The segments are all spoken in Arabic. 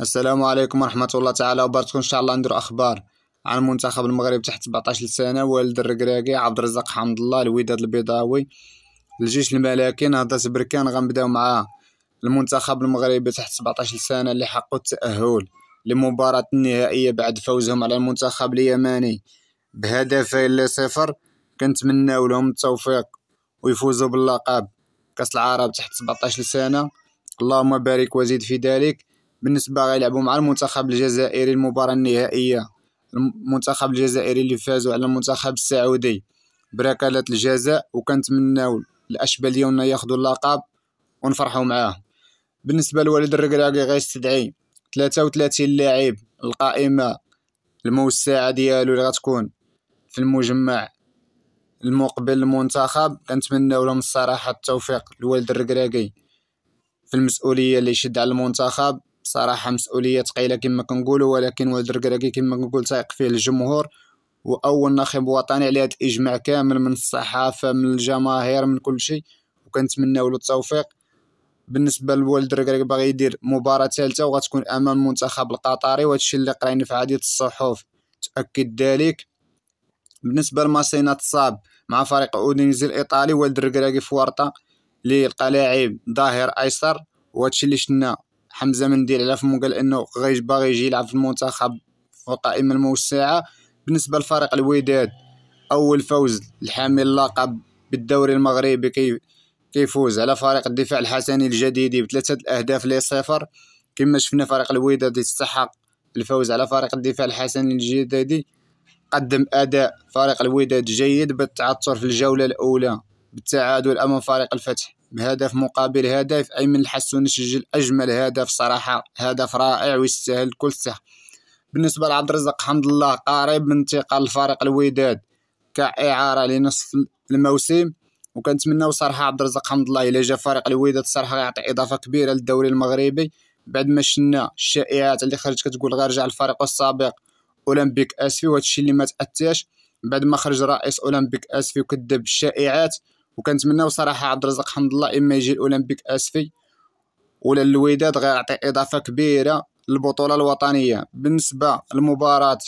السلام عليكم ورحمة الله تعالى وبركاته. إن شاء الله نديرو أخبار عن المنتخب المغرب تحت 17 سنة. والد الركراكي عبد الرزاق حمد الله الوداد البيضاوي الجيش الملكي. نهضة بركان غنبداو مع المنتخب المغربي تحت 17 سنة اللي حققوا التأهل لمباراة النهائية بعد فوزهم على المنتخب اليماني بهدفين لصفر كنتمناو لهم التوفيق ويفوزوا باللقب. كأس العرب تحت 17 سنة. اللهم بارك وزيد في ذلك. بالنسبة غيلعبوا مع المنتخب الجزائري المباراة النهائية. المنتخب الجزائري اللي فازوا على المنتخب السعودي بركلات الجزاء وكنتمناو الأشبال ديالنا ياخذوا اللقب ونفرحوا معاه. بالنسبة لوليد الركراكي غيستدعي 33 لاعب القائمة الموسعة ديالو اللي غتكون في المجمع المقبل للمنتخب. كنتمناو لهم الصراحة التوفيق لولد الركراكي في المسؤولية اللي يشد على المنتخب. صراحة مسؤولية ثقيلة كما كنقولوا ولكن ولد الركراكي كما كنقول تايق فيه الجمهور وأول ناخب وطني على هذا الإجماع كامل من الصحافة من الجماهير من كل شيء وكنتمناو له التوفيق. بالنسبة لولد الركراكي باغي يدير مباراة ثالثة وغتكون أمام المنتخب القطري وهذا الشيء اللي قراينا في عديد الصحف. تأكد ذلك. بالنسبة لماسينا تصاب مع فريق أودينيزي الإيطالي ولد الركراكي في ورطة اللي لقى لاعب ظاهر أيسر وهادشي اللي شفنا حمزة منديل على فمو قال إنه باغي يجي يلعب في المنتخب في القائمه الموسعة. بالنسبة لفريق الوداد أول فوز الحامل اللقب بالدوري المغربي كي كيفوز على فريق الدفاع الحسني الجديدي بثلاثة الأهداف لصفر. كما شفنا فريق الوداد يستحق الفوز على فريق الدفاع الحسني الجديدي قدم أداء فريق الوداد جيد بالتعثر في الجولة الأولى بالتعادل أمام فريق الفتح. بهدف مقابل هدف ايمن الحسوني سجل أجمل هدف صراحة. هدف رائع ويستاهل كل سهم بالنسبة لعبد الرزاق حمد الله قريب من انتقال لفريق الوداد كإعارة لنصف الموسم. وكنتمناو صراحة عبد الرزاق حمد الله إلا جا فريق الوداد صراحة غيعطي إضافة كبيرة للدوري المغربي. بعد ما شفنا الشائعات اللي خرجت كتقول غير رجع الفريق السابق أولمبيك آسفي وهادشي اللي ما تاتاش بعد ما خرج رئيس أولمبيك آسفي وكذب الشائعات وكنتمناو صراحة عبد الرزاق حمد الله إما يجي الأولمبيك آسفي ولا الوداد غيعطي إضافة كبيرة للبطولة الوطنية. بالنسبة للمباراة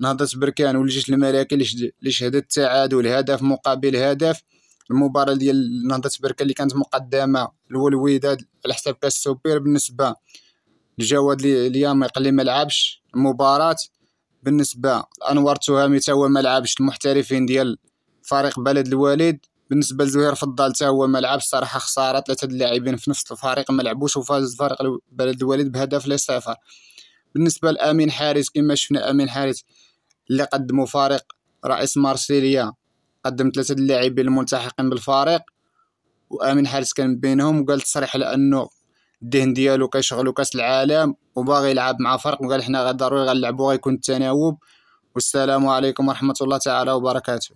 نهضة بركان والجيش الملكي اللي شهدت التعادل هدف مقابل هدف. المباراة ديال نهضة بركان اللي كانت مقدمة هو الوداد على حساب كاس السوبر بالنسبة لجواد اليامق اللي ملعبش المباراة. بالنسبة لأنوار تهامي تا هو ملعبش المحترفين ديال فريق بلد الوالد بالنسبة لزهير فضال حتى هو ما صراحة خسارة ثلاثة اللاعبين في نفس الفريق ما لعبوش وفاز فريق بلد الوليد بهدف لصفر بالنسبة لأمين حارس كما شفنا أمين حارس اللي قدموا فريق رئيس مارسيليا قدم ثلاثة اللاعبين الملتحقين بالفريق وأمين حارس كان بينهم وقال تصريح على الدهن ديالو كيشغلو كأس العالم وباغي يلعب مع فريق وقال حنا ضروري غنلعبو غيكون التناوب. والسلام عليكم ورحمة الله تعالى وبركاته.